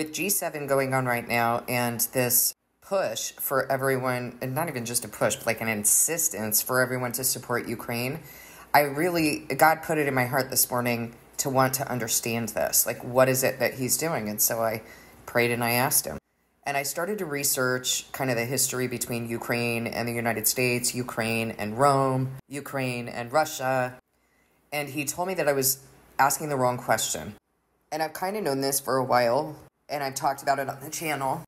with G7 going on right now and this push for everyone, and not even just a push, but like an insistence for everyone to support Ukraine, I really, God put it in my heart this morning to want to understand this. Like, what is it that He's doing? And so I prayed and I asked Him. And I started to research kind of the history between Ukraine and the United States, Ukraine and Rome, Ukraine and Russia. And he told me that I was asking the wrong question. And I've kind of known this for a while, and I've talked about it on the channel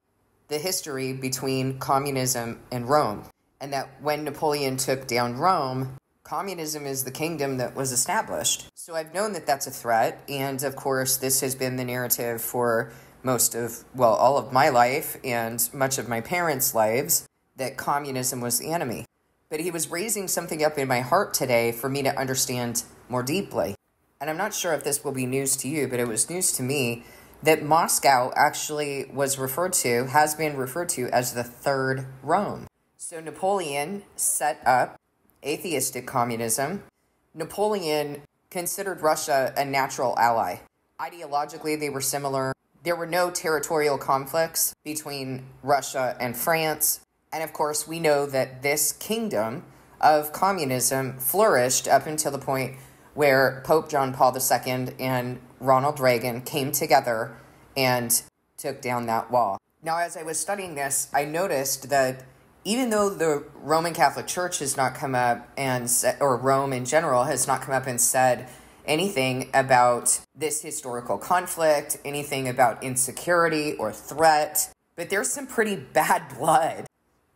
the history between communism and Rome. And that when Napoleon took down Rome, communism is the kingdom that was established. So I've known that that's a threat. And of course, this has been the narrative for most of, well, all of my life and much of my parents' lives that communism was the enemy. But he was raising something up in my heart today for me to understand more deeply. And I'm not sure if this will be news to you, but it was news to me that Moscow actually was referred to, has been referred to as the Third Rome. So Napoleon set up atheistic communism. Napoleon considered Russia a natural ally. Ideologically, they were similar. There were no territorial conflicts between Russia and France. And of course, we know that this kingdom of communism flourished up until the point where Pope John Paul II and Ronald Reagan came together and took down that wall. Now, as I was studying this, I noticed that even though the Roman Catholic Church has not come up and or Rome in general has not come up and said anything about this historical conflict, anything about insecurity or threat, but there's some pretty bad blood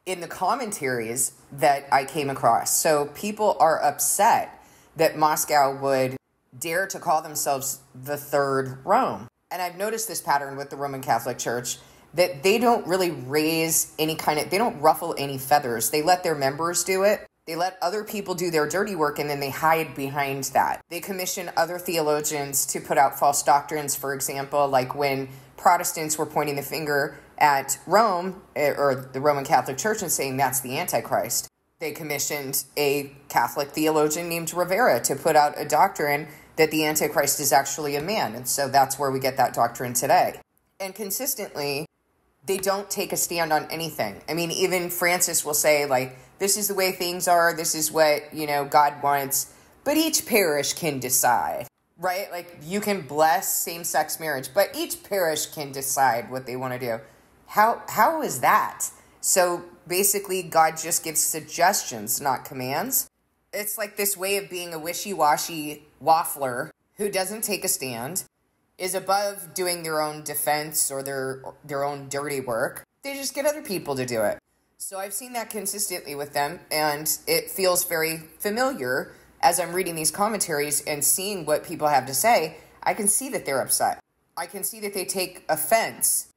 in the commentaries that I came across. So people are upset that Moscow would dare to call themselves the third Rome. And I've noticed this pattern with the Roman Catholic Church that they don't really raise any kind of, they don't ruffle any feathers. They let their members do it. They let other people do their dirty work and then they hide behind that. They commission other theologians to put out false doctrines, for example, like when Protestants were pointing the finger at Rome eh, or the Roman Catholic Church and saying that's the Antichrist. They commissioned a Catholic theologian named Ribera to put out a doctrine that the Antichrist is actually a man. And so that's where we get that doctrine today. And consistently, they don't take a stand on anything. I mean, even Francis will say, like, this is the way things are, this is what, you know, God wants, but each parish can decide, right? Like, you can bless same sex marriage, but each parish can decide what they want to do. How, how is that? So basically, God just gives suggestions, not commands. It's like this way of being a wishy washy waffler who doesn't take a stand, is above doing their own defense or their, their own dirty work. They just get other people to do it. So I've seen that consistently with them, and it feels very familiar as I'm reading these commentaries and seeing what people have to say. I can see that they're upset. I can see that they take offense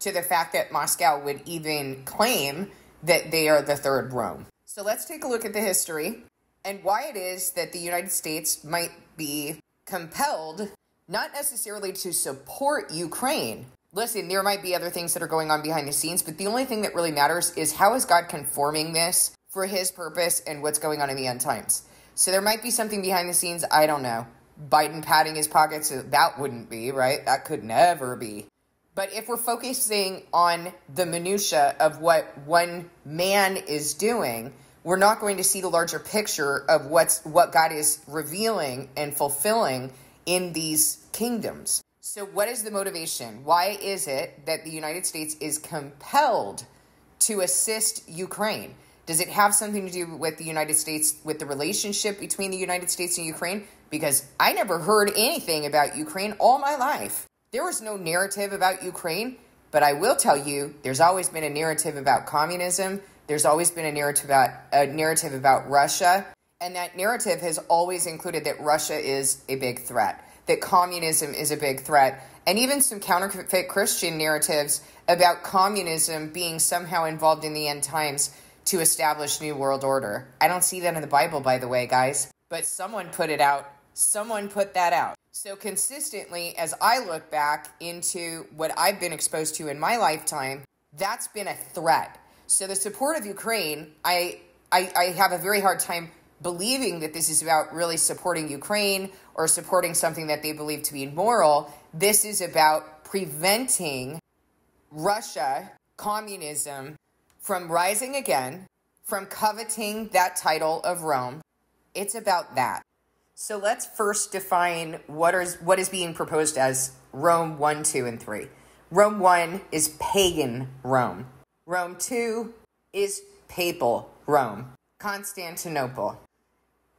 to the fact that Moscow would even claim that they are the third Rome. So let's take a look at the history and why it is that the United States might be compelled not necessarily to support Ukraine, listen, there might be other things that are going on behind the scenes, but the only thing that really matters is how is God conforming this for his purpose and what's going on in the end times. So there might be something behind the scenes, I don't know. Biden padding his pockets, uh, that wouldn't be, right? That could never be. But if we're focusing on the minutia of what one man is doing, we're not going to see the larger picture of what's what God is revealing and fulfilling in these kingdoms. So, what is the motivation? Why is it that the United States is compelled to assist Ukraine? Does it have something to do with the United States, with the relationship between the United States and Ukraine? Because I never heard anything about Ukraine all my life. There was no narrative about Ukraine, but I will tell you there's always been a narrative about communism. There's always been a narrative about a narrative about Russia, and that narrative has always included that Russia is a big threat that communism is a big threat, and even some counterfeit Christian narratives about communism being somehow involved in the end times to establish new world order. I don't see that in the Bible, by the way, guys, but someone put it out. Someone put that out. So, consistently, as I look back into what I've been exposed to in my lifetime, that's been a threat. So, the support of Ukraine, I, I, I have a very hard time believing that this is about really supporting Ukraine or supporting something that they believe to be immoral. This is about preventing Russia, communism, from rising again, from coveting that title of Rome. It's about that. So let's first define what is what is being proposed as Rome 1, 2, and 3. Rome 1 is pagan Rome. Rome 2 is papal Rome, Constantinople.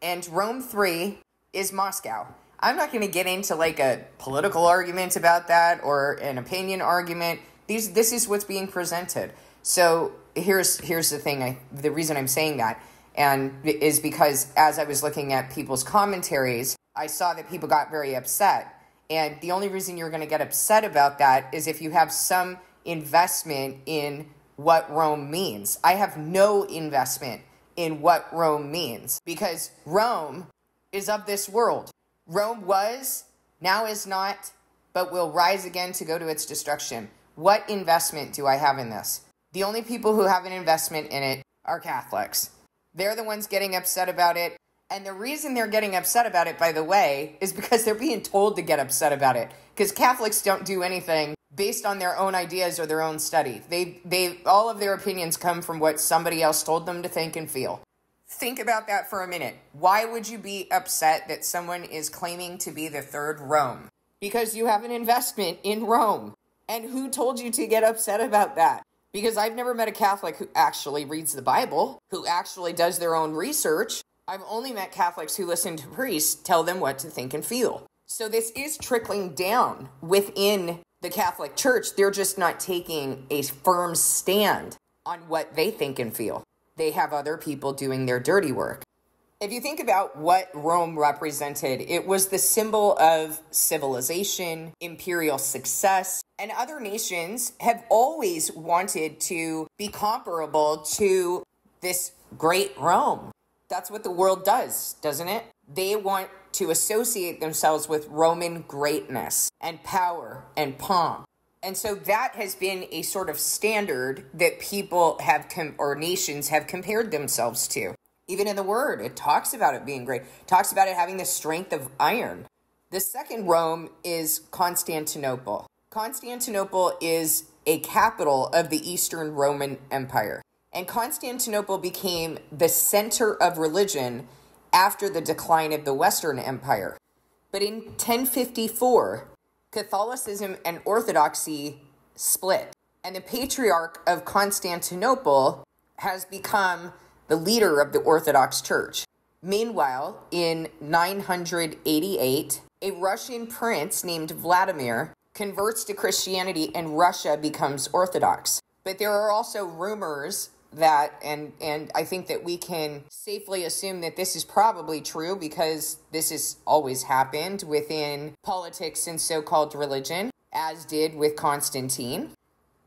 And Rome 3 is Moscow. I'm not going to get into like a political argument about that or an opinion argument. These this is what's being presented. So here's here's the thing. I the reason I'm saying that and is because as I was looking at people's commentaries, I saw that people got very upset. And the only reason you're going to get upset about that is if you have some investment in what Rome means. I have no investment in what Rome means because Rome is of this world. Rome was, now is not, but will rise again to go to its destruction. What investment do I have in this? The only people who have an investment in it are Catholics. They're the ones getting upset about it. And the reason they're getting upset about it, by the way, is because they're being told to get upset about it. Because Catholics don't do anything based on their own ideas or their own study. They, they, all of their opinions come from what somebody else told them to think and feel. Think about that for a minute. Why would you be upset that someone is claiming to be the third Rome? Because you have an investment in Rome. And who told you to get upset about that? Because I've never met a Catholic who actually reads the Bible, who actually does their own research. I've only met Catholics who listen to priests tell them what to think and feel. So this is trickling down within the Catholic Church. They're just not taking a firm stand on what they think and feel. They have other people doing their dirty work. If you think about what Rome represented, it was the symbol of civilization, imperial success, and other nations have always wanted to be comparable to this great Rome. That's what the world does, doesn't it? They want to associate themselves with Roman greatness and power and pomp. And so that has been a sort of standard that people have, or nations have compared themselves to. Even in the word, it talks about it being great, it talks about it having the strength of iron. The second Rome is Constantinople. Constantinople is a capital of the Eastern Roman Empire. And Constantinople became the center of religion after the decline of the Western Empire. But in 1054, Catholicism and Orthodoxy split, and the Patriarch of Constantinople has become the leader of the Orthodox Church. Meanwhile, in 988, a Russian prince named Vladimir converts to Christianity and Russia becomes Orthodox. But there are also rumors that and and I think that we can safely assume that this is probably true because this has always happened within politics and so-called religion as did with Constantine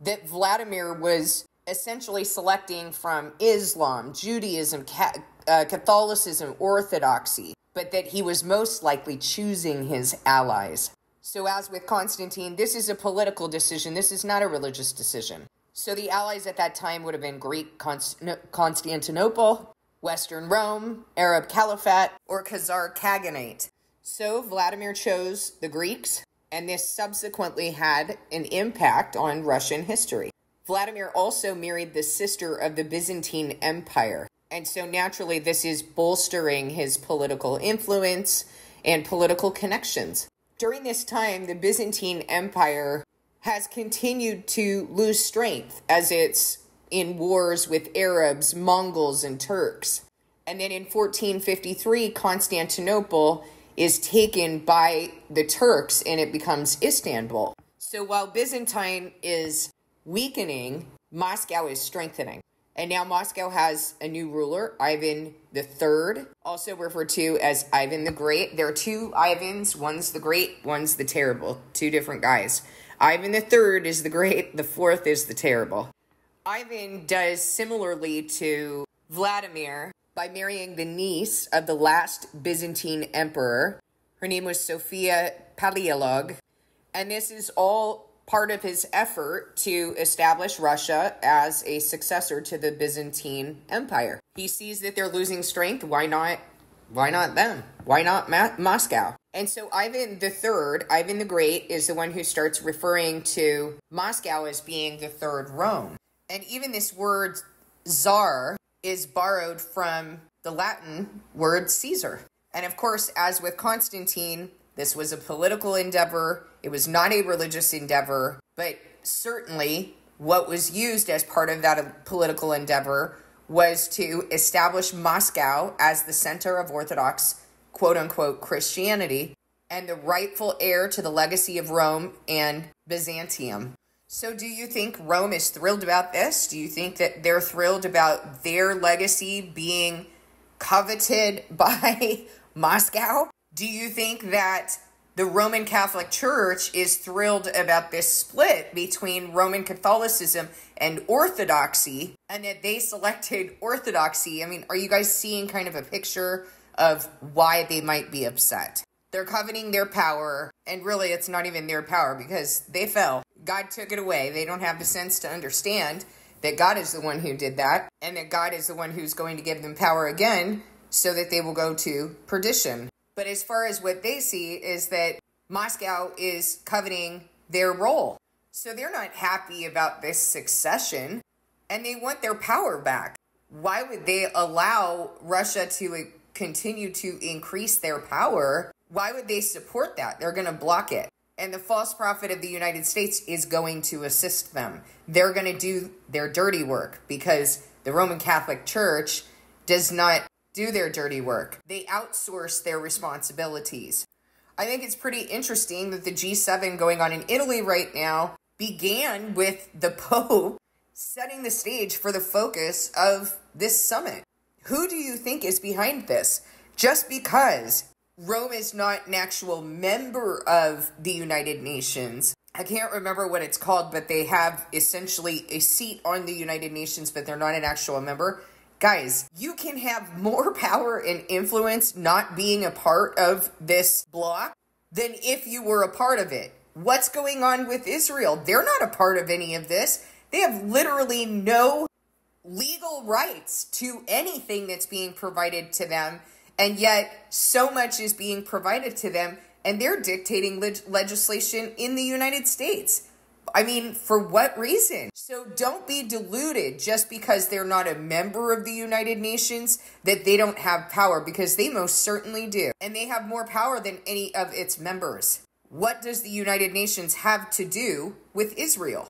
that Vladimir was essentially selecting from Islam, Judaism, uh, Catholicism, Orthodoxy, but that he was most likely choosing his allies. So, as with Constantine, this is a political decision. This is not a religious decision. So, the allies at that time would have been Greek Const- Constantinople, Western Rome, Arab Caliphate, or Khazar Khaganate. So, Vladimir chose the Greeks, and this subsequently had an impact on Russian history. Vladimir also married the sister of the Byzantine Empire. And so naturally, this is bolstering his political influence and political connections. During this time, the Byzantine Empire has continued to lose strength as it's in wars with Arabs, Mongols, and Turks. And then in 1453, Constantinople is taken by the Turks and it becomes Istanbul. So while Byzantine is weakening, Moscow is strengthening. And now Moscow has a new ruler, Ivan the Third, also referred to as Ivan the Great. There are two Ivans, one's the great, one's the terrible, two different guys. Ivan the Third is the great, the fourth is the terrible. Ivan does similarly to Vladimir by marrying the niece of the last Byzantine emperor. Her name was Sophia Paleolog, and this is all part of his effort to establish Russia as a successor to the Byzantine Empire. He sees that they're losing strength. Why not? Why not them? Why not Ma- Moscow? And so Ivan the Third, Ivan the Great, is the one who starts referring to Moscow as being the third Rome. And even this word czar is borrowed from the Latin word Caesar. And of course, as with Constantine, this was a political endeavor. It was not a religious endeavor, but certainly what was used as part of that political endeavor was to establish Moscow as the center of Orthodox quote unquote Christianity and the rightful heir to the legacy of Rome and Byzantium. So, do you think Rome is thrilled about this? Do you think that they're thrilled about their legacy being coveted by Moscow? Do you think that the Roman Catholic Church is thrilled about this split between Roman Catholicism and Orthodoxy and that they selected Orthodoxy? I mean, are you guys seeing kind of a picture of why they might be upset. They're coveting their power, and really it's not even their power because they fell. God took it away. They don't have the sense to understand that God is the one who did that, and that God is the one who's going to give them power again so that they will go to perdition. But as far as what they see is that Moscow is coveting their role. So they're not happy about this succession and they want their power back. Why would they allow Russia to continue to increase their power, why would they support that? They're going to block it. And the false prophet of the United States is going to assist them. They're going to do their dirty work because the Roman Catholic Church does not do their dirty work. They outsource their responsibilities. I think it's pretty interesting that the G7 going on in Italy right now began with the Pope setting the stage for the focus of this summit. Who do you think is behind this? Just because Rome is not an actual member of the United Nations. I can't remember what it's called, but they have essentially a seat on the United Nations, but they're not an actual member. Guys, you can have more power and influence not being a part of this bloc than if you were a part of it. What's going on with Israel? They're not a part of any of this. They have literally no legal rights to anything that's being provided to them, and yet so much is being provided to them, and they're dictating leg- legislation in the United States. I mean, for what reason? So don't be deluded just because they're not a member of the United Nations that they don't have power because they most certainly do. And they have more power than any of its members. What does the United Nations have to do with Israel?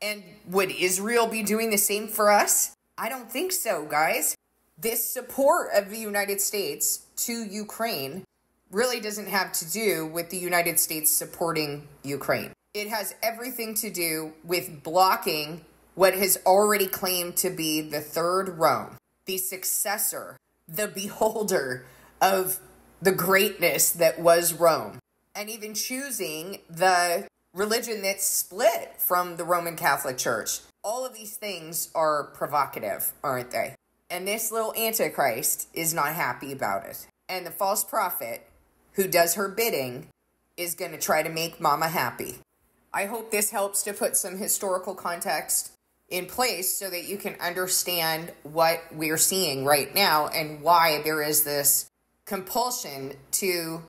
And would Israel be doing the same for us? I don't think so, guys. This support of the United States to Ukraine really doesn't have to do with the United States supporting Ukraine. It has everything to do with blocking what has already claimed to be the third Rome, the successor, the beholder of the greatness that was Rome, and even choosing the religion that split from the Roman Catholic Church. All of these things are provocative, aren't they? And this little Antichrist is not happy about it. And the false prophet, who does her bidding, is going to try to make Mama happy. I hope this helps to put some historical context in place so that you can understand what we're seeing right now and why there is this compulsion to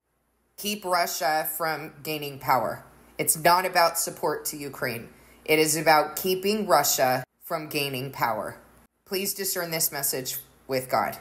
keep Russia from gaining power. It's not about support to Ukraine. It is about keeping Russia from gaining power. Please discern this message with God.